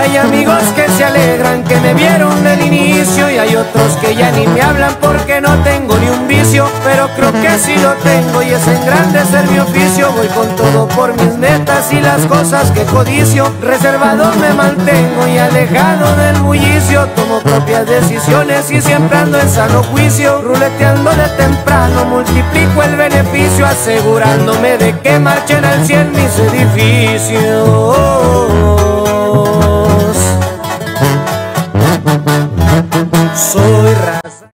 Hay amigos que se alegran que me vieron del inicio y hay otros que ya ni me hablan porque no tengo ni un vicio, pero creo que sí lo tengo y es engrandecer mi oficio. Voy con todo por mis metas y las cosas que codicio. Reservado me mantengo y alejado del bullicio. Tomo propias decisiones y siempre ando en sano juicio. Ruleteando de temprano, multiplico el beneficio, asegurándome de que marchen al cielo mis edificios. Soy raza.